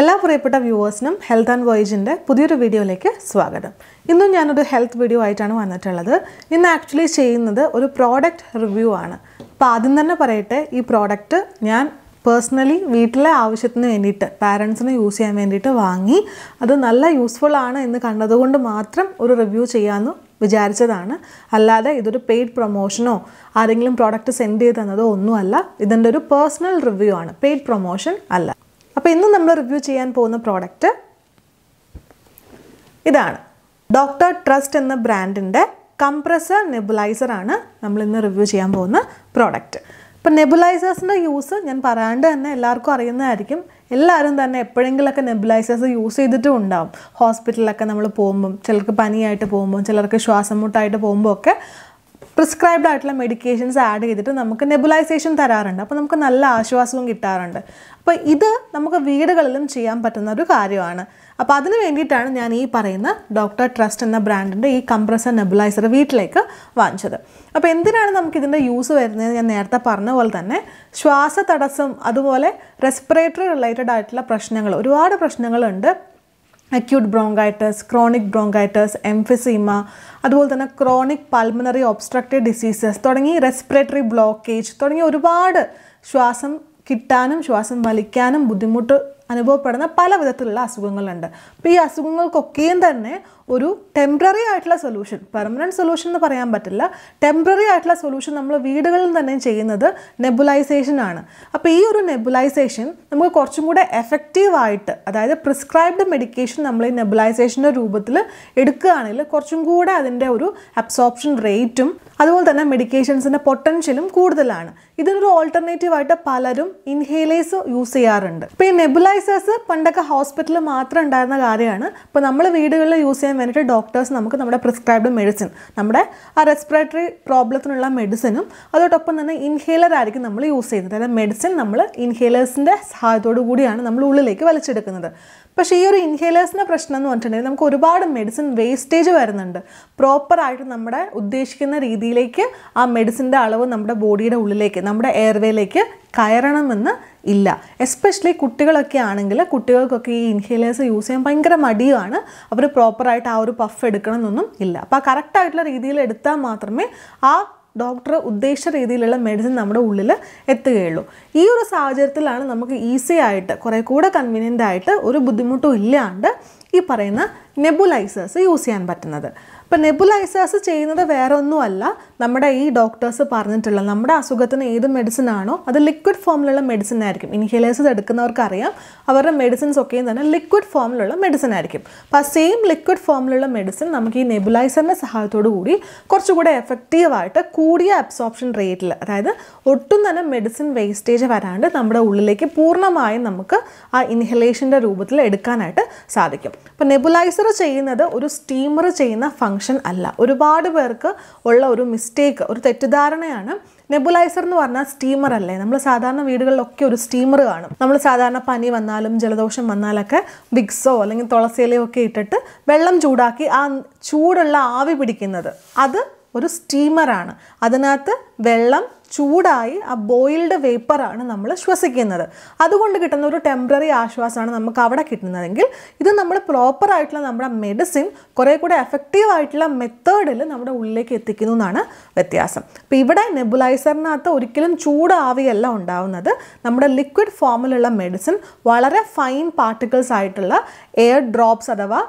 എല്ലാ പ്രിയപ്പെട്ട വ്യൂവേഴ്സിനും health and വോയിജിന്റെ പുതിയൊരു വീഡിയോയിലേക്ക് സ്വാഗതം. ഇന്നും ഞാനൊരു ഹെൽത്ത് വീഡിയോ ആയിട്ടാണ് വന്നിട്ടുള്ളത്. ഇന്ന് ആക്ച്വലി ചെയ്യുന്നത് ഒരു പ്രോഡക്റ്റ് റിവ്യൂ ആണ്. അപ്പോൾ ആദ്യം തന്നെ പറയട്ടെ ഈ പ്രോഡക്റ്റ് ഞാൻ പേഴ്സണലി വീട്ടിലെ ആവശ്യത്തിന് വേണ്ടിയിട്ട് പാരൻസിന് യൂസ് ചെയ്യാൻ വേണ്ടിയിട്ട് വാങ്ങി അത് നല്ല യൂസ്ഫുൾ ആണ് എന്ന് കണ്ടതുകൊണ്ട് മാത്രം ഒരു റിവ്യൂ ചെയ്യാമെന്ന് വിചാരിച്ചതാണ്. അല്ലാതെ ഇതൊരു പെയ്ഡ് പ്രൊമോഷനോ ആരെങ്കിലും പ്രോഡക്റ്റ് സെൻഡ് ചെയ്ത് തന്നതോ ഒന്നുമല്ല. ഇതിന്റെ ഒരു പേഴ്സണൽ റിവ്യൂ ആണ്. പെയ്ഡ് പ്രൊമോഷൻ അല്ല. അപ്പോൾ ഇന്ന് നമ്മൾ റിവ്യൂ ചെയ്യാൻ പോകുന്ന പ്രോഡക്റ്റ് ഇതാണ്. ഡോക്ടർ ട്രസ്റ്റ് എന്ന ബ്രാൻഡിന്റെ കംപ്രസർ നെബുലൈസർ ആണ് നമ്മൾ ഇന്ന് റിവ്യൂ ചെയ്യാൻ പോകുന്ന പ്രോഡക്റ്റ് ഇപ്പം നെബുലൈസേഴ്സിന്റെ യൂസ് ഞാൻ പറയാണ്ട് തന്നെ എല്ലാവർക്കും അറിയുന്നതായിരിക്കും. എല്ലാവരും തന്നെ എപ്പോഴെങ്കിലൊക്കെ നെബുലൈസേഴ്സ് യൂസ് ചെയ്തിട്ടും ഉണ്ടാവും. ഹോസ്പിറ്റലിലൊക്കെ നമ്മൾ പോകുമ്പം ചിലർക്ക് പനിയായിട്ട് പോകുമ്പോൾ ചിലർക്ക് ശ്വാസം മുട്ടായിട്ട് പോകുമ്പോൾ ഒക്കെ പ്രിസ്ക്രൈബ്ഡ് ആയിട്ടുള്ള മെഡിക്കേഷൻസ് ആഡ് ചെയ്തിട്ട് നമുക്ക് നെബുലൈസേഷൻ തരാറുണ്ട്. അപ്പോൾ നമുക്ക് നല്ല ആശ്വാസവും കിട്ടാറുണ്ട്. അപ്പോൾ ഇത് നമുക്ക് വീടുകളിലും ചെയ്യാൻ പറ്റുന്ന ഒരു കാര്യമാണ്. അപ്പോൾ അതിന് വേണ്ടിയിട്ടാണ് ഞാൻ ഈ പറയുന്ന ഡോക്ടർ ട്രസ്റ്റ് എന്ന ബ്രാൻഡിന്റെ ഈ കംപ്രസർ നെബുലൈസർ വീട്ടിലേക്ക് വാങ്ങിച്ചത്. അപ്പോൾ എന്തിനാണ് നമുക്ക് ഇതിന്റെ യൂസ് വരുന്നത് ഞാൻ നേരത്തെ പറഞ്ഞ പോലെ തന്നെ ശ്വാസ തടസ്സം അതുപോലെ റെസ്പിറേറ്ററി റിലേറ്റഡ് ആയിട്ടുള്ള പ്രശ്നങ്ങൾ ഒരുപാട് പ്രശ്നങ്ങളുണ്ട്. Acute bronchitis chronic bronchitis emphysema അതുപോലെ തന്നെ ക്രോണിക് പൾമണറി ഒബ്സ്ട്രക്റ്റീവ് ഡിസീസസ് തുടങ്ങി റെസ്പിറേറ്ററി ബ്ലോക്കേജ് തുടങ്ങി ഒരുപാട് ശ്വാസം കിട്ടാനും ശ്വാസം വലിക്കാനും ബുദ്ധിമുട്ട് അനുഭവപ്പെടുന്ന പല വിധത്തിലുള്ള അസുഖങ്ങളുണ്ട്. അപ്പോൾ ഈ അസുഖങ്ങൾക്കൊക്കെയും തന്നെ ഒരു ടെമ്പററി ആയിട്ടുള്ള സൊല്യൂഷൻ പെർമനന്റ് സൊല്യൂഷൻ എന്ന് പറയാൻ പറ്റില്ല. ടെമ്പററി ആയിട്ടുള്ള സൊല്യൂഷൻ നമ്മൾ വീടുകളിൽ തന്നെ ചെയ്യുന്നത് നെബുലൈസേഷൻ ആണ്. അപ്പോൾ ഈ ഒരു നെബുലൈസേഷൻ നമുക്ക് കുറച്ചും കൂടെ എഫക്റ്റീവായിട്ട് അതായത് പ്രിസ്ക്രൈബ്ഡ് മെഡിക്കേഷൻ നമ്മൾ ഈ നെബുലൈസേഷന്റെ രൂപത്തിൽ എടുക്കുകയാണെങ്കിൽ കുറച്ചും കൂടെ അതിന്റെ ഒരു അബ്സോർപ്ഷൻ റേറ്റും അതുപോലെ തന്നെ മെഡിക്കേഷൻസിന്റെ പൊട്ടൻഷ്യലും കൂടുതലാണ്. ഇതിനൊരു ഓൾട്ടർനേറ്റീവ് ആയിട്ട് പലരും ഇൻഹേലേഴ്സ് യൂസ് ചെയ്യാറുണ്ട്. ഇപ്പോൾ ഈ നെബുലൈസേഴ്സ് പണ്ടൊക്കെ ഹോസ്പിറ്റലിൽ മാത്രം ഉണ്ടായിരുന്ന കാര്യമാണ്. ഇപ്പോൾ നമ്മൾ വീടുകളിൽ യൂസ് ചെയ്യാൻ വേണ്ടിയിട്ട് ഡോക്ടേഴ്സ് നമുക്ക് നമ്മുടെ പ്രിസ്ക്രൈബ്ഡ് മെഡിസിൻ നമ്മുടെ ആ റെസ്പിറേറ്ററി പ്രോബ്ലത്തിനുള്ള മെഡിസിനും അതോടൊപ്പം തന്നെ ഇൻഹേലർ ആയിരിക്കും നമ്മൾ യൂസ് ചെയ്യുന്നത്. അതായത് മെഡിസിൻ നമ്മൾ ഇൻഹേലേഴ്സിന്റെ സഹായത്തോടു കൂടിയാണ് നമ്മൾ ഉള്ളിലേക്ക് വലിച്ചെടുക്കുന്നത്. പക്ഷേ ഈ ഒരു ഇൻഹേലേഴ്സിന്റെ പ്രശ്നം എന്ന് പറഞ്ഞിട്ടുണ്ടെങ്കിൽ നമുക്ക് ഒരുപാട് മെഡിസിൻ വേസ്റ്റേജ് വരുന്നുണ്ട്. പ്രോപ്പറായിട്ട് നമ്മുടെ ഉദ്ദേശിക്കുന്ന രീതിയിലേക്ക് ആ മെഡിസിന്റെ അളവ് നമ്മുടെ ബോഡിയുടെ ഉള്ളിലേക്ക് നമ്മുടെ എയർവേയിലേക്ക് കയറണമെന്ന് ഇല്ല. എസ്പെഷ്യലി കുട്ടികളൊക്കെ ആണെങ്കിൽ കുട്ടികൾക്കൊക്കെ ഈ ഇൻഹേലേഴ്സ് യൂസ് ചെയ്യാൻ ഭയങ്കര മടിയാണ്. അവർ പ്രോപ്പറായിട്ട് ആ ഒരു പഫ് എടുക്കണമെന്നൊന്നും ഇല്ല. അപ്പോൾ ആ കറക്റ്റായിട്ടുള്ള രീതിയിൽ എടുത്താൽ മാത്രമേ ആ ഡോക്ടർ ഉദ്ദേശ രീതിയിലുള്ള മെഡിസിൻ നമ്മുടെ ഉള്ളിൽ എത്തുകയുള്ളൂ. ഈ ഒരു സാഹചര്യത്തിലാണ് നമുക്ക് ഈസി ആയിട്ട് കുറേ കൂടെ കൺവീനിയന്റ് ആയിട്ട് ഒരു ബുദ്ധിമുട്ടും ഇല്ലാണ്ട് ഈ പറയുന്ന നെബുലൈസേഴ്സ് യൂസ് ചെയ്യാൻ പറ്റുന്നത്. അപ്പോൾ നെബുലൈസേഴ്സ് ചെയ്യുന്നത് വേറെ ഒന്നുമല്ല നമ്മുടെ ഈ ഡോക്ടേഴ്സ് പറഞ്ഞിട്ടുള്ള നമ്മുടെ അസുഖത്തിന് ഏത് മെഡിസിൻ ആണോ അത് ലിക്വിഡ് ഫോമിലുള്ള മെഡിസിൻ ആയിരിക്കും. ഇൻഹേലേഴ്സ് എടുക്കുന്നവർക്കറിയാം. അവരുടെ മെഡിസിൻസ് ഒക്കെയും തന്നെ ലിക്വിഡ് ഫോമിലുള്ള മെഡിസിൻ ആയിരിക്കും. അപ്പോൾ ആ സെയിം ലിക്വിഡ് ഫോമിലുള്ള മെഡിസിൻ നമുക്ക് ഈ നെബുലൈസറിന്റെ സഹായത്തോടു കൂടി കുറച്ചുകൂടെ എഫക്റ്റീവായിട്ട് കൂടിയ അബ്സോർപ്ഷൻ റേറ്റിൽ അതായത് ഒട്ടും തന്നെ മെഡിസിൻ വേസ്റ്റേജ് വരാണ്ട് നമ്മുടെ ഉള്ളിലേക്ക് പൂർണമായും നമുക്ക് ആ ഇൻഹലേഷന്റെ രൂപത്തിൽ എടുക്കാനായിട്ട് സാധിക്കും. അപ്പോൾ നെബുലൈസർ ചെയ്യുന്നത് ഒരു സ്റ്റീമർ ചെയ്യുന്ന ഫങ്ഷൻ അല്ല. ഒരുപാട് പേർക്ക് ഉള്ള ഒരു മിസ്റ്റേക്ക് ഒരു തെറ്റിദ്ധാരണയാണ്. നെബുലൈസർ എന്ന് പറഞ്ഞാൽ സ്റ്റീമർ അല്ലേ? നമ്മൾ സാധാരണ വീടുകളിലൊക്കെ ഒരു സ്റ്റീമർ കാണും. നമ്മൾ സാധാരണ പനി വന്നാലും ജലദോഷം വന്നാലൊക്കെ വിക്സോ അല്ലെങ്കിൽ തുളസിയിലയോ ഒക്കെ ഇട്ടിട്ട് വെള്ളം ചൂടാക്കി ആ ചൂടുള്ള ആവി പിടിക്കുന്നത്. അത് ഒരു സ്റ്റീമറാണ് അതിനകത്ത് വെള്ളം ചൂടായി ആ ബോയിൽഡ് വേപ്പറാണ് നമ്മൾ ശ്വസിക്കുന്നത്. അതുകൊണ്ട് കിട്ടുന്ന ഒരു ടെമ്പററി ആശ്വാസമാണ് നമുക്ക് അവിടെ കിട്ടുന്നതെങ്കിൽ ഇത് നമ്മൾ പ്രോപ്പറായിട്ടുള്ള നമ്മുടെ മെഡിസിൻ കുറേ കൂടെ എഫക്റ്റീവ് ആയിട്ടുള്ള മെത്തേഡിൽ നമ്മുടെ ഉള്ളിലേക്ക് എത്തിക്കുന്നു എന്നാണ് വ്യത്യാസം. അപ്പോൾ ഇവിടെ നെബുലൈസറിനകത്ത് ഒരിക്കലും ചൂടാവിയല്ല ഉണ്ടാവുന്നത്. നമ്മുടെ ലിക്വിഡ് ഫോമിലുള്ള മെഡിസിൻ വളരെ ഫൈൻ പാർട്ടിക്കിൾസ് ആയിട്ടുള്ള എയർ ഡ്രോപ്സ് അഥവാ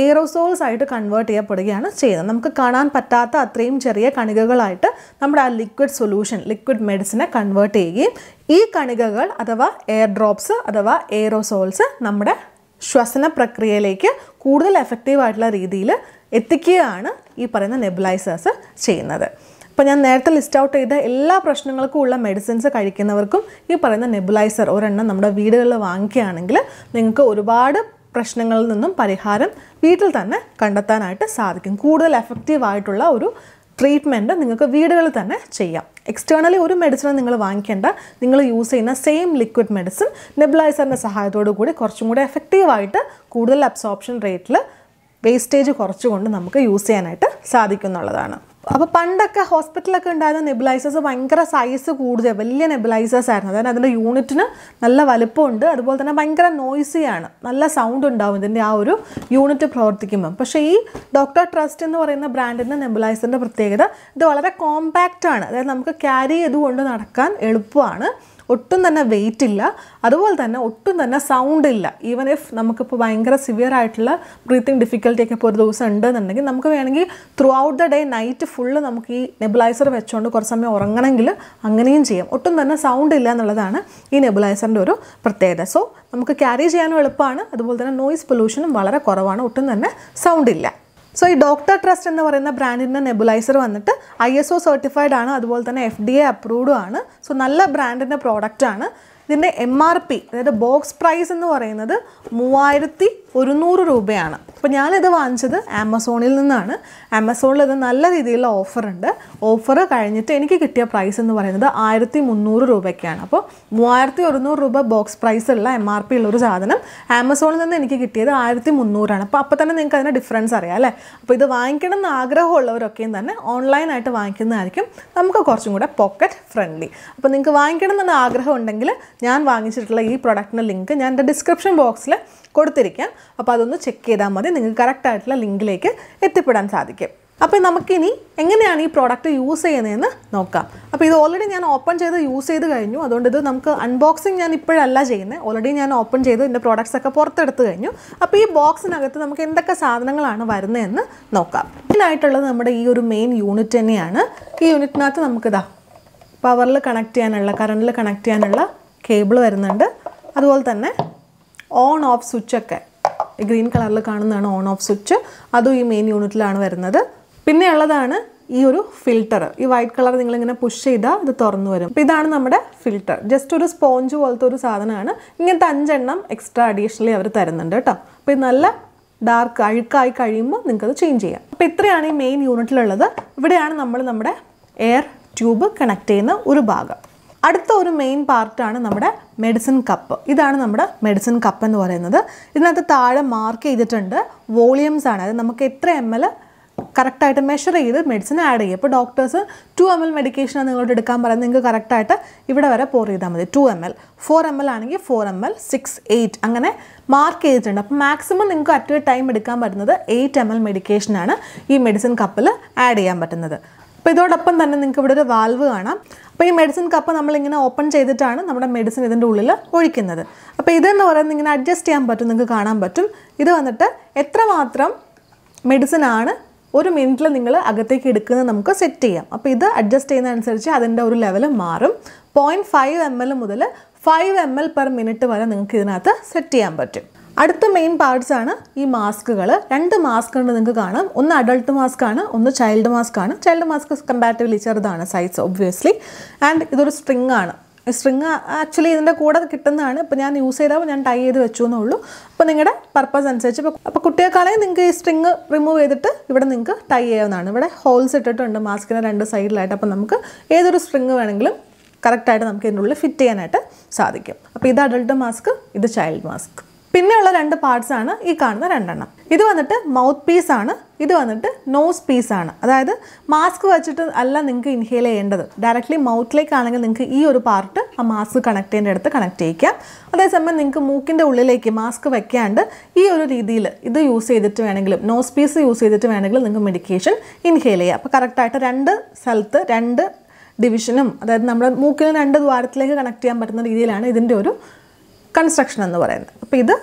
എയറോസോൾസ് ആയിട്ട് കൺവേർട്ട് ചെയ്യപ്പെടുകയാണ് ചെയ്യുന്നത്. നമുക്ക് കാണാൻ പറ്റാത്ത അത്രയും ചെറിയ കണികകളായിട്ട് നമ്മുടെ ആ ലിക്വിഡ് സൊല്യൂഷൻ ലിക്വിഡ് മെഡിസിനെ കൺവേർട്ട് ചെയ്യുകയും ഈ കണികകൾ അഥവാ എയർ ഡ്രോപ്സ് അഥവാ എയറോസോൾസ് നമ്മുടെ ശ്വസന പ്രക്രിയയിലേക്ക് കൂടുതൽ എഫക്റ്റീവ് ആയിട്ടുള്ള രീതിയിൽ എത്തിക്കുകയാണ് ഈ പറയുന്ന നെബുലൈസേഴ്സ് ചെയ്യുന്നത്. അപ്പോൾ ഞാൻ നേരത്തെ ലിസ്റ്റ് ഔട്ട് ചെയ്ത എല്ലാ പ്രശ്നങ്ങൾക്കും ഉള്ള മെഡിസിൻസ് കഴിക്കുന്നവർക്കും ഈ പറയുന്ന നെബുലൈസർ ഒരെണ്ണം നമ്മുടെ വീടുകളിൽ വാങ്ങിക്കുകയാണെങ്കിൽ നിങ്ങൾക്ക് ഒരുപാട് പ്രശ്നങ്ങളിൽ നിന്നും പരിഹാരം വീട്ടിൽ തന്നെ കണ്ടെത്താനായിട്ട് സാധിക്കും. കൂടുതൽ എഫക്റ്റീവ് ആയിട്ടുള്ള ഒരു ട്രീറ്റ്മെന്റ് നിങ്ങൾക്ക് വീടുകളിൽ തന്നെ ചെയ്യാം. എക്സ്റ്റേണലി ഒരു മെഡിസിനും നിങ്ങൾ വാങ്ങിക്കേണ്ട നിങ്ങൾ യൂസ് ചെയ്യുന്ന സെയിം ലിക്വിഡ് മെഡിസിൻ നെബിലൈസറിന്റെ സഹായത്തോടു കൂടി കുറച്ചും കൂടി എഫക്റ്റീവായിട്ട് കൂടുതൽ അബ്സോർപ്ഷൻ റേറ്റിൽ വേസ്റ്റേജ് കുറച്ചുകൊണ്ട് നമുക്ക് യൂസ് ചെയ്യാനായിട്ട് സാധിക്കും എന്നുള്ളതാണ് അപ്പോൾ പണ്ടൊക്കെ ഹോസ്പിറ്റലൊക്കെ ഉണ്ടായിരുന്ന നെബുലൈസേഴ്സ് ഭയങ്കര സൈസ് കൂടുതൽ വലിയ നെബുലൈസേഴ്സ് ആയിരുന്നു. അതായത് അതിന്റെ യൂണിറ്റിന് നല്ല വലുപ്പമുണ്ട് അതുപോലെ തന്നെ ഭയങ്കര നോയ്സിയാണ് നല്ല സൗണ്ട് ഉണ്ടാവും ഇതിന്റെ ആ ഒരു യൂണിറ്റ് പ്രവർത്തിക്കുമ്പം. പക്ഷേ ഈ ഡോക്ടർ ട്രസ്റ്റ് എന്ന് പറയുന്ന ബ്രാൻഡിന്റെ നെബുലൈസറിന്റെ പ്രത്യേകത ഇത് വളരെ കോമ്പാക്റ്റ് ആണ്. അതായത് നമുക്ക് ക്യാരി ചെയ്തുകൊണ്ട് നടക്കാൻ എളുപ്പമാണ്. ഒട്ടും തന്നെ വെയിറ്റ് ഇല്ല. അതുപോലെ തന്നെ ഒട്ടും തന്നെ സൗണ്ട് ഇല്ല. ഈവൻ ഇഫ് നമുക്കിപ്പോൾ ഭയങ്കര സിവിയർ ആയിട്ടുള്ള ബ്രീത്തിങ് ഡിഫിക്കൽട്ടി ഒക്കെ ഇപ്പോൾ ഒരു ദിവസം ഉണ്ടെന്നുണ്ടെങ്കിൽ നമുക്ക് വേണമെങ്കിൽ throughout the day night full നമുക്ക് ഈ നെബുലൈസർ വെച്ചുകൊണ്ട് കുറച്ച് സമയം ഉറങ്ങണമെങ്കിൽ അങ്ങനെയും ചെയ്യാം. ഒട്ടും തന്നെ സൗണ്ട് ഇല്ല എന്നുള്ളതാണ് ഈ നെബുലൈസറിന്റെ ഒരു പ്രത്യേകത. സോ നമുക്ക് ക്യാരി ചെയ്യാനും എളുപ്പമാണ്. അതുപോലെ തന്നെ നോയിസ് പൊല്യൂഷനും വളരെ കുറവാണ്. ഒട്ടും തന്നെ സൗണ്ട് ഇല്ല. സോ ഈ ഡോക്ടർ ട്രസ്റ്റ് എന്ന് പറയുന്ന ബ്രാൻഡിന്റെ നെബുലൈസർ വന്നിട്ട് ഐ എസ് ഒ സർട്ടിഫൈഡ് ആണ്. അതുപോലെ തന്നെ എഫ് ഡി എ അപ്രൂവ്ഡും ആണ്. സോ നല്ല ബ്രാൻഡിന്റെ പ്രോഡക്റ്റ് ആണ്. ഇതിന്റെ എം ആർ പി അതായത് ബോക്സ് പ്രൈസ് എന്ന് പറയുന്നത് മൂവായിരത്തി ഒരുന്നൂറ് രൂപയാണ്. അപ്പോൾ ഞാനിത് വാങ്ങിച്ചത് ആമസോണിൽ നിന്നാണ്. ആമസോണിൽ ഇത് നല്ല രീതിയിലുള്ള ഓഫറുണ്ട് ഓഫർ കഴിഞ്ഞിട്ട് എനിക്ക് കിട്ടിയ പ്രൈസ് എന്ന് പറയുന്നത് ആയിരത്തി മുന്നൂറ് രൂപയ്ക്കാണ്. അപ്പോൾ മൂവായിരത്തി ഒരുന്നൂറ് രൂപ ബോക്സ് പ്രൈസ് ഉള്ള എം ആർ പി ഉള്ളൊരു സാധനം ആമസോണിൽ നിന്ന് എനിക്ക് കിട്ടിയത് ആയിരത്തി മുന്നൂറാണ് അപ്പോൾ അപ്പോൾ തന്നെ നിങ്ങൾക്ക് അതിന്റെ ഡിഫറൻസ് അറിയാം അല്ലേ? അപ്പോൾ ഇത് വാങ്ങിക്കണം എന്ന് ആഗ്രഹമുള്ളവരൊക്കെയും തന്നെ ഓൺലൈനായിട്ട് വാങ്ങിക്കുന്നതായിരിക്കും നമുക്ക് കുറച്ചും കൂടെ പോക്കറ്റ് ഫ്രണ്ട്ലി അപ്പോൾ നിങ്ങൾക്ക് വാങ്ങിക്കണം എന്ന് ആഗ്രഹം ഉണ്ടെങ്കിൽ ഞാൻ വാങ്ങിച്ചിട്ടുള്ള ഈ പ്രൊഡക്റ്റിന്റെ ലിങ്ക് ഞാൻ എന്റെ ഡിസ്ക്രിപ്ഷൻ ബോക്സിൽ കൊടുത്തിരിക്കാം. അപ്പോൾ അതൊന്ന് ചെക്ക് ചെയ്താൽ മതി. നിങ്ങൾക്ക് കറക്റ്റായിട്ടുള്ള ലിങ്കിലേക്ക് എത്തിപ്പെടാൻ സാധിക്കും. അപ്പോൾ നമുക്കിനി എങ്ങനെയാണ് ഈ പ്രോഡക്റ്റ് യൂസ് ചെയ്യുന്നതെന്ന് നോക്കാം. അപ്പോൾ ഇത് ഓൾറെഡി ഞാൻ ഓപ്പൺ ചെയ്ത് യൂസ് ചെയ്ത് കഴിഞ്ഞു. അതുകൊണ്ട് ഇത് നമുക്ക് അൺബോക്സിങ് ഞാൻ ഇപ്പോഴല്ല ചെയ്യുന്നത് ഓൾറെഡി ഞാൻ ഓപ്പൺ ചെയ്ത് ഇതിന്റെ പ്രോഡക്റ്റ്സ് ഒക്കെ പുറത്തെടുത്ത് കഴിഞ്ഞു. അപ്പോൾ ഈ ബോക്സിനകത്ത് നമുക്ക് എന്തൊക്കെ സാധനങ്ങളാണ് വരുന്നതെന്ന് നോക്കാം. മെയിനായിട്ടുള്ളത് നമ്മുടെ ഈ ഒരു മെയിൻ യൂണിറ്റ് തന്നെയാണ്. ഈ യൂണിറ്റിനകത്ത് നമുക്കിതാ പവറിൽ കണക്ട് ചെയ്യാനുള്ള കറണ്ടിൽ കണക്ട് ചെയ്യാനുള്ള കേബിൾ വരുന്നുണ്ട്. അതുപോലെ തന്നെ ഓൺ ഓഫ് സ്വിച്ചൊക്കെ ഗ്രീൻ കളറിൽ കാണുന്നതാണ് ഓൺ ഓഫ് സ്വിച്ച്. അതും ഈ മെയിൻ യൂണിറ്റിലാണ് വരുന്നത്. പിന്നെ ഉള്ളതാണ് ഈ ഒരു ഫിൽറ്റർ ഈ വൈറ്റ് കളർ നിങ്ങളിങ്ങനെ പുഷ് ചെയ്താൽ ഇത് തുറന്നു വരും. അപ്പോൾ ഇതാണ് നമ്മുടെ ഫിൽറ്റർ ജസ്റ്റ് ഒരു സ്പോഞ്ച് പോലത്തെ ഒരു സാധനമാണ്. ഇങ്ങനത്തെ അഞ്ചെണ്ണം എക്സ്ട്രാ അഡീഷണലി അവർ തരുന്നുണ്ട് കേട്ടോ. അപ്പോൾ ഇത് നല്ല ഡാർക്ക് അഴുക്കായി കഴിയുമ്പോൾ നിങ്ങൾക്കത് ചേഞ്ച് ചെയ്യാം. അപ്പോൾ ഇത്രയാണ് ഈ മെയിൻ യൂണിറ്റിലുള്ളത് ഇവിടെയാണ് നമ്മൾ നമ്മുടെ എയർ ട്യൂബ് കണക്ട് ചെയ്യുന്ന ഒരു ഭാഗം. അടുത്ത ഒരു മെയിൻ പാർട്ടാണ് നമ്മുടെ മെഡിസിൻ കപ്പ് ഇതാണ് നമ്മുടെ മെഡിസിൻ കപ്പ് എന്ന് പറയുന്നത്. ഇതിനകത്ത് താഴെ മാർക്ക് ചെയ്തിട്ടുണ്ട് വോളിയംസ് ആണ്. അത് നമുക്ക് എത്ര എം എൽ കറക്റ്റായിട്ട് മെഷർ ചെയ്ത് മെഡിസിൻ ആഡ് ചെയ്യും. അപ്പോൾ ഡോക്ടേഴ്സ് ടു എം എൽ മെഡിക്കേഷനാണ് നിങ്ങളോട് എടുക്കാൻ പറയുന്നത്. നിങ്ങൾക്ക് കറക്റ്റായിട്ട് ഇവിടെ വരെ പോർ ചെയ്താൽ മതി. Two M L four M L ആണെങ്കിൽ four M L six eight അങ്ങനെ മാർക്ക് ചെയ്തിട്ടുണ്ട്. അപ്പോൾ മാക്സിമം നിങ്ങൾക്ക് അറ്റ് ടൈം എടുക്കാൻ പറ്റുന്നത് എയ്റ്റ് എം എൽ മെഡിക്കേഷനാണ് ഈ മെഡിസിൻ കപ്പിൽ ആഡ് ചെയ്യാൻ പറ്റുന്നത്. അപ്പോൾ ഇതോടൊപ്പം തന്നെ നിങ്ങൾക്ക് ഇവിടെ ഒരു വാൽവ് കാണാം. അപ്പോൾ ഈ മെഡിസിൻ കപ്പ് നമ്മളിങ്ങനെ ഓപ്പൺ ചെയ്തിട്ടാണ് നമ്മുടെ മെഡിസിൻ ഇതിന്റെ ഉള്ളിൽ ഒഴിക്കുന്നത്. അപ്പോൾ ഇതെന്ന് പറയുന്നത് ഇങ്ങനെ അഡ്ജസ്റ്റ് ചെയ്യാൻ പറ്റും നിങ്ങൾക്ക് കാണാൻ പറ്റും. ഇത് വന്നിട്ട് എത്രമാത്രം മെഡിസിൻ ആണ് ഒരു മിനിറ്റിൽ നിങ്ങൾ അകത്തേക്ക് എടുക്കുന്നത് നമുക്ക് സെറ്റ് ചെയ്യാം. അപ്പോൾ ഇത് അഡ്ജസ്റ്റ് ചെയ്യുന്നതനുസരിച്ച് അതിന്റെ ഒരു ലെവൽ മാറും. പോയിന്റ് ഫൈവ് എം എൽ മുതൽ five M L per minute വരെ നിങ്ങൾക്ക് ഇതിനകത്ത് സെറ്റ് ചെയ്യാൻ പറ്റും. അടുത്ത മെയിൻ പാർട്സ് ആണ് ഈ മാസ്കുകൾ രണ്ട് മാസ്ക് ഉണ്ട് നിങ്ങൾക്ക് കാണാം. ഒന്ന് അഡൾട്ട് മാസ്ക് ആണ് ഒന്ന് ചൈൽഡ് മാസ്ക് ആണ്. ചൈൽഡ് മാസ്ക് കമ്പാരിറ്റീവ്ലി ചെറുതാണ് സൈസ് ഒബ്വിയസ്ലി ആൻഡ് ഇതൊരു സ്ട്രിങ് ആണ്. സ്ട്രിങ് ആക്ച്വലി ഇതിന്റെ കൂടെ കിട്ടുന്നതാണ്. ഇപ്പോൾ ഞാൻ യൂസ് ചെയ്താൽ ഞാൻ ടൈ ചെയ്ത് വെച്ചു എന്നുള്ളൂ. അപ്പോൾ നിങ്ങളുടെ പർപ്പസ് അനുസരിച്ച് ഇപ്പോൾ അപ്പോൾ കുട്ടികൾക്കാണെങ്കിൽ നിങ്ങൾക്ക് ഈ സ്ട്രിങ് റിമൂവ് ചെയ്തിട്ട് ഇവിടെ നിങ്ങൾക്ക് ടൈ ചെയ്യാവുന്നതാണ്. ഇവിടെ ഹോൾസ് ഇട്ടിട്ടുണ്ട് മാസ്കിന്റെ രണ്ട് സൈഡിലായിട്ട് അപ്പോൾ നമുക്ക് ഏതൊരു സ്ട്രിങ് വേണമെങ്കിലും കറക്റ്റായിട്ട് നമുക്ക് ഇതിന്റെ ഉള്ളിൽ ഫിറ്റ് ചെയ്യാനായിട്ട് സാധിക്കും. അപ്പോൾ ഇത് അഡൾട്ട് മാസ്ക് ഇത് ചൈൽഡ് മാസ്ക് പിന്നെയുള്ള രണ്ട് പാർട്സ് ആണ് ഈ കാണുന്ന രണ്ടെണ്ണം. ഇത് വന്നിട്ട് മൗത്ത് പീസ് ആണ് ഇത് വന്നിട്ട് നോസ് പീസ് ആണ്. അതായത് മാസ്ക് വെച്ചിട്ട് അല്ല നിങ്ങൾക്ക് ഇൻഹേൽ ചെയ്യേണ്ടത്. ഡയറക്റ്റ്ലി മൗത്തിലേക്കാണെങ്കിൽ നിങ്ങൾക്ക് ഈ ഒരു പാർട്ട് ആ മാസ്ക് കണക്ട് ചെയ്യേണ്ട അടുത്ത് കണക്ട് ചെയ്യിക്കാം. അതേസമയം നിങ്ങൾക്ക് മൂക്കിന്റെ ഉള്ളിലേക്ക് മാസ്ക് വെക്കാണ്ട് ഈ ഒരു രീതിയിൽ ഇത് യൂസ് ചെയ്തിട്ട് വേണമെങ്കിലും നോസ് പീസ് യൂസ് ചെയ്തിട്ട് വേണമെങ്കിലും നിങ്ങൾക്ക് മെഡിക്കേഷൻ ഇൻഹേൽ ചെയ്യാം. അപ്പോൾ കറക്റ്റായിട്ട് രണ്ട് സ്ഥലത്ത് രണ്ട് ഡിവിഷനും അതായത് നമ്മുടെ മൂക്കിന് രണ്ട് ദ്വാരത്തിലേക്ക് കണക്ട് ചെയ്യാൻ പറ്റുന്ന രീതിയിലാണ് ഇതിന്റെ ഒരു കൺസ്ട്രക്ഷൻ എന്ന് പറയുന്നത്. അപ്പോൾ ഇത്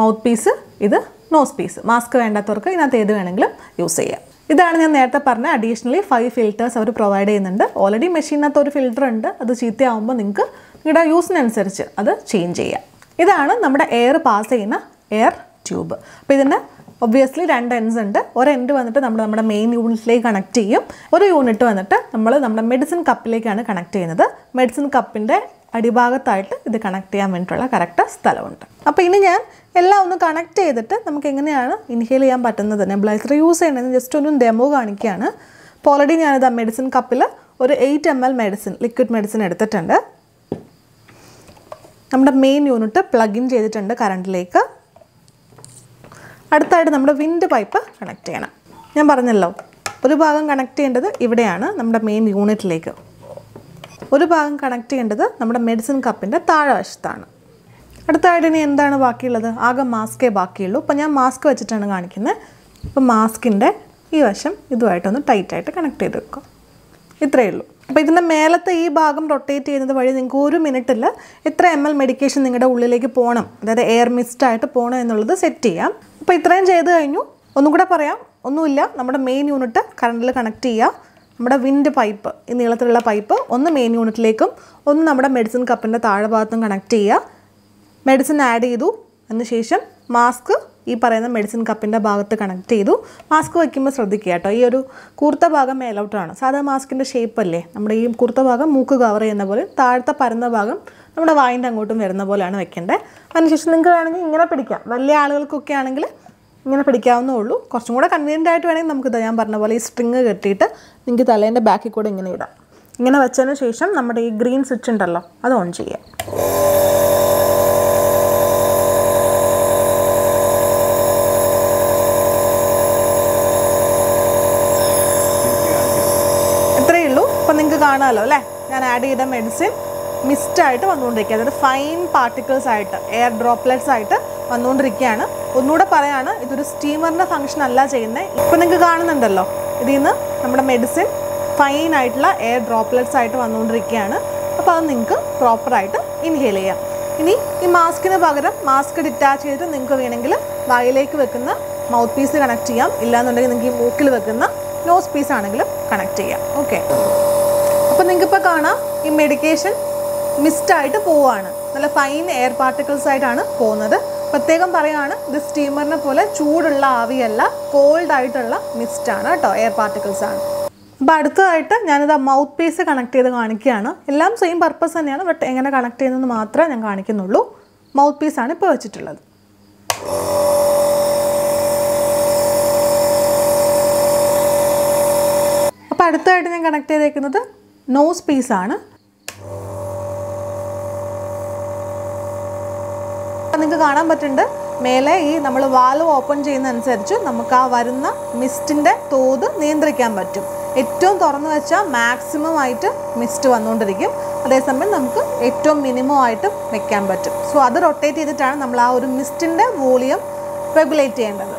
മൗത്ത് പീസ് ഇത് നോസ് പീസ് മാസ്ക് വേണ്ടാത്തവർക്ക് ഇതിനകത്ത് ഏത് വേണമെങ്കിലും യൂസ് ചെയ്യാം. ഇതാണ് ഞാൻ നേരത്തെ പറഞ്ഞ അഡീഷണലി ഫൈവ് ഫിൽറ്റേഴ്സ് അവർ പ്രൊവൈഡ് ചെയ്യുന്നുണ്ട്. ഓൾറെഡി മെഷീനകത്ത് ഒരു ഫിൽറ്റർ ഉണ്ട്. അത് ചീത്തയാവുമ്പോൾ നിങ്ങൾക്ക് നിങ്ങളുടെ യൂസിനനുസരിച്ച് അത് ചേഞ്ച് ചെയ്യാം. ഇതാണ് നമ്മുടെ എയർ പാസ് ചെയ്യുന്ന എയർ ട്യൂബ് അപ്പോൾ ഇതിന് ഒബ്വിയസ്ലി രണ്ട് എൻഡ്സ് ഉണ്ട്. ഒരു എൻഡ് വന്നിട്ട് നമ്മൾ നമ്മുടെ മെയിൻ യൂണിറ്റിലേക്ക് കണക്ട് ചെയ്യും. ഒരു യൂണിറ്റ് വന്നിട്ട് നമ്മൾ നമ്മുടെ മെഡിസിൻ കപ്പിലേക്കാണ് കണക്ട് ചെയ്യുന്നത്. മെഡിസിൻ കപ്പിന്റെ അടിഭാഗത്തായിട്ട് ഇത് കണക്ട് ചെയ്യാൻ വേണ്ടിയിട്ടുള്ള കറക്റ്റ് സ്ഥലമുണ്ട്. അപ്പോൾ ഇനി ഞാൻ എല്ലാം ഒന്ന് കണക്ട് ചെയ്തിട്ട് നമുക്ക് എങ്ങനെയാണ് ഇൻഹേൽ ചെയ്യാൻ പറ്റുന്നത് നെബ്ലൈസർ യൂസ് ചെയ്യണമെന്ന് ജസ്റ്റ് ഒന്ന് ഡെമോ കാണിക്കുകയാണ്. അപ്പോൾ ഓൾറെഡി ഞാനിത് മെഡിസിൻ കപ്പിൽ ഒരു eight M L medicine liquid medicine എടുത്തിട്ടുണ്ട്. നമ്മുടെ മെയിൻ യൂണിറ്റ് പ്ലഗ് ഇൻ ചെയ്തിട്ടുണ്ട് കറണ്ടിലേക്ക് അടുത്തായിട്ട് നമ്മുടെ വിൻഡ് പൈപ്പ് കണക്ട് ചെയ്യണം. ഞാൻ പറഞ്ഞല്ലോ ഒരു ഭാഗം കണക്ട് ചെയ്യേണ്ടത് ഇവിടെയാണ് നമ്മുടെ മെയിൻ യൂണിറ്റിലേക്ക് ഒരു ഭാഗം കണക്ട് ചെയ്യേണ്ടത് നമ്മുടെ മെഡിസിൻ കപ്പിന്റെ താഴെ വശത്താണ് അടുത്തായിട്ട് ഇനി എന്താണ് ബാക്കിയുള്ളത്? ആകെ മാസ്കേ ബാക്കിയുള്ളൂ. അപ്പോൾ ഞാൻ മാസ്ക് വെച്ചിട്ടാണ് കാണിക്കുന്നത്. അപ്പോൾ മാസ്കിന്റെ ഈ വശം ഇതുമായിട്ടൊന്ന് ടൈറ്റായിട്ട് കണക്ട് ചെയ്ത് വെക്കും. ഇത്രയേ ഉള്ളൂ. അപ്പോൾ ഇതിന്റെ മേലത്തെ ഈ ഭാഗം റൊട്ടേറ്റ് ചെയ്യുന്നത് വഴി നിങ്ങൾക്ക് ഒരു മിനിറ്റിൽ എത്ര എം എൽ മെഡിക്കേഷൻ നിങ്ങളുടെ ഉള്ളിലേക്ക് പോകണം അതായത് എയർ മിസ്റ്റ് ആയിട്ട് പോകണം എന്നുള്ളത് സെറ്റ് ചെയ്യാം. അപ്പോൾ ഇത്രയും ചെയ്ത് കഴിഞ്ഞു. ഒന്നും കൂടെ പറയാം. ഒന്നുമില്ല. നമ്മുടെ മെയിൻ യൂണിറ്റ് കറണ്ടിൽ കണക്ട് ചെയ്യുക നമ്മുടെ വിൻഡ് പൈപ്പ് ഈ നീളത്തിലുള്ള പൈപ്പ് ഒന്ന് മെയിൻ യൂണിറ്റിലേക്കും ഒന്ന് നമ്മുടെ മെഡിസിൻ കപ്പിന്റെ താഴെ ഭാഗത്തും കണക്ട് ചെയ്യുക. മെഡിസിൻ ആഡ് ചെയ്തു. അതിനുശേഷം മാസ്ക് ഈ പറയുന്ന മെഡിസിൻ കപ്പിന്റെ ഭാഗത്ത് കണക്ട് ചെയ്തു. മാസ്ക് വയ്ക്കുമ്പോൾ ശ്രദ്ധിക്കുക കേട്ടോ. ഈ ഒരു കുർത്ത ഭാഗം മേലോട്ടാണ്. സാധാ മാസ്കിന്റെ ഷേപ്പ് അല്ലേ? നമ്മുടെ ഈ കുർത്ത ഭാഗം മൂക്ക് കവർ ചെയ്യുന്ന പോലെ താഴത്തെ പരന്ന ഭാഗം നമ്മുടെ വായിന്റെ അങ്ങോട്ടും വരുന്ന പോലെയാണ് വെക്കേണ്ടത്. അതിനുശേഷം നിങ്ങൾക്ക് വേണമെങ്കിൽ ഇങ്ങനെ പിടിക്കാം. വലിയ ആളുകൾക്കൊക്കെ ആണെങ്കിൽ ഇങ്ങനെ പിടിക്കാവുന്നേ ഉള്ളൂ. കുറച്ചും കൂടെ കൺവീനിയന്റ് ആയിട്ട് വേണമെങ്കിൽ നമുക്ക് ഞാൻ പറഞ്ഞ പോലെ ഈ സ്ട്രിങ് കെട്ടിയിട്ട് നിങ്ങൾക്ക് തലേന്റെ ബാക്കിൽ കൂടെ ഇങ്ങനെ ഇടാം. ഇങ്ങനെ വെച്ചതിന് ശേഷം നമ്മുടെ ഈ ഗ്രീൻ സ്വിച്ച് ഉണ്ടല്ലോ അത് ഓൺ ചെയ്യാം. ഇത്രയേ ഉള്ളൂ. അപ്പം നിങ്ങൾക്ക് കാണാമല്ലോ അല്ലേ? ഞാൻ ആഡ് ചെയ്ത മെഡിസിൻ മിസ്റ്റായിട്ട് വന്നുകൊണ്ടിരിക്കുക അതായത് ഫൈൻ പാർട്ടിക്കിൾസ് ആയിട്ട് എയർ ഡ്രോപ്ലെറ്റ്സ് ആയിട്ട് വന്നുകൊണ്ടിരിക്കുകയാണ്. ഒന്നുകൂടെ പറയാണ് ഇതൊരു സ്റ്റീമറിന്റെ ഫംഗ്ഷൻ അല്ല ചെയ്യുന്നത് ഇപ്പം നിങ്ങൾക്ക് കാണുന്നുണ്ടല്ലോ ഇതിൽ നിന്ന് നമ്മുടെ മെഡിസിൻ ഫൈൻ ആയിട്ടുള്ള എയർ ഡ്രോപ്ലെറ്റ്സ് ആയിട്ട് വന്നുകൊണ്ടിരിക്കുകയാണ്. അപ്പോൾ അത് നിങ്ങൾക്ക് പ്രോപ്പറായിട്ട് ഇൻഹേൽ ചെയ്യാം. ഇനി ഈ മാസ്കിന് പകരം മാസ്ക് ഡിറ്റാച്ച് ചെയ്തിട്ട് നിങ്ങൾക്ക് വേണമെങ്കിൽ വായിലേക്ക് വെക്കുന്ന മൗത്ത് പീസ് കണക്ട് ചെയ്യാം. ഇല്ലാന്നുണ്ടെങ്കിൽ നിങ്ങൾക്ക് ഈ മൂക്കിൽ വെക്കുന്ന നോസ് പീസ് ആണെങ്കിലും കണക്ട് ചെയ്യാം. ഓക്കെ അപ്പോൾ നിങ്ങൾക്കിപ്പോൾ കാണാം ഈ മെഡിക്കേഷൻ മിസ്റ്റായിട്ട് പോവുകയാണ്. നല്ല ഫൈൻ എയർ പാർട്ടിക്കിൾസ് ആയിട്ടാണ് പോകുന്നത്. പ്രത്യേകം പറയുകയാണ് ഇത് സ്റ്റീമറിനെ പോലെ ചൂടുള്ള ആവിയല്ല കോൾഡ് ആയിട്ടുള്ള മിസ്റ്റാണ് കേട്ടോ എയർ പാർട്ടിക്കിൾസ് ആണ്. അപ്പോൾ അടുത്തതായിട്ട് ഞാനിത് മൗത്ത് പീസ് കണക്ട് ചെയ്ത് കാണിക്കുകയാണ്. എല്ലാം സെയിം പർപ്പസ് തന്നെയാണ് ബട്ട് എങ്ങനെ കണക്ട് ചെയ്യുന്നത് മാത്രമേ ഞാൻ കാണിക്കുന്നുള്ളൂ. മൗത്ത് പീസാണ് ഇപ്പോൾ വെച്ചിട്ടുള്ളത്. അപ്പോൾ അടുത്തതായിട്ട് ഞാൻ കണക്ട് ചെയ്തേക്കുന്നത് നോസ് പീസാണ് നിങ്ങൾക്ക് കാണാൻ പറ്റുന്നുണ്ട്. മേലെ ഈ നമ്മൾ വാൽവ് ഓപ്പൺ ചെയ്യുന്ന അനുസരിച്ച് നമുക്ക് ആ വരുന്ന മിസ്റ്റിന്റെ തോത് നിയന്ത്രിക്കാൻ പറ്റും. ഏറ്റവും തുറന്നു വെച്ചാൽ മാക്സിമം ആയിട്ട് മിസ്റ്റ് വന്നുകൊണ്ടിരിക്കും. അതേസമയം നമുക്ക് ഏറ്റവും മിനിമം ആയിട്ട് വെക്കാൻ പറ്റും. സോ അത് റൊട്ടേറ്റ് ചെയ്തിട്ടാണ് നമ്മൾ ആ ഒരു മിസ്റ്റിന്റെ വോളിയം റെഗുലേറ്റ് ചെയ്യേണ്ടത്.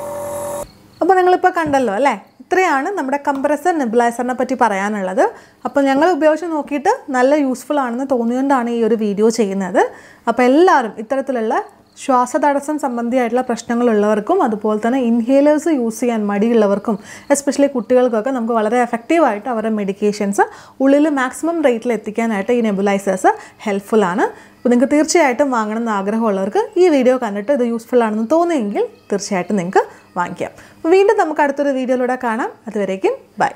അപ്പോൾ നിങ്ങളിപ്പോൾ കണ്ടല്ലോ അല്ലേ? ഇത്രയാണ് നമ്മുടെ കംപ്രസർ നെബുലൈസറിനെ പറ്റി പറയാനുള്ളത്. അപ്പോൾ ഞങ്ങൾ ഉപയോഗിച്ച് നോക്കിയിട്ട് നല്ല യൂസ്ഫുൾ ആണെന്ന് തോന്നിയുകൊണ്ടാണ് ഈ ഒരു വീഡിയോ ചെയ്യുന്നത്. അപ്പോൾ എല്ലാവരും ഇത്തരത്തിലുള്ള ശ്വാസതടസ്സം സംബന്ധിയായിട്ടുള്ള പ്രശ്നങ്ങളുള്ളവർക്കും അതുപോലെ തന്നെ ഇൻഹേലേഴ്സ് യൂസ് ചെയ്യാൻ മടിയുള്ളവർക്കും എസ്പെഷ്യലി കുട്ടികൾക്കൊക്കെ നമുക്ക് വളരെ എഫക്റ്റീവായിട്ട് അവരുടെ മെഡിക്കേഷൻസ് ഉള്ളിൽ മാക്സിമം റേറ്റിൽ എത്തിക്കാനായിട്ട് ഈ നെബുലൈസേഴ്സ് ഹെൽപ്ഫുൾ ആണ്. അപ്പോൾ നിങ്ങൾക്ക് തീർച്ചയായിട്ടും വാങ്ങണം എന്ന് ആഗ്രഹമുള്ളവർക്ക് ഈ വീഡിയോ കണ്ടിട്ട് ഇത് യൂസ്ഫുൾ ആണെന്ന് തോന്നിയെങ്കിൽ തീർച്ചയായിട്ടും നിങ്ങൾക്ക് വാങ്ങിക്കാം. വീണ്ടും നമുക്ക് അടുത്തൊരു വീഡിയോയിലൂടെ കാണാം. അതുവരേക്കും ബൈ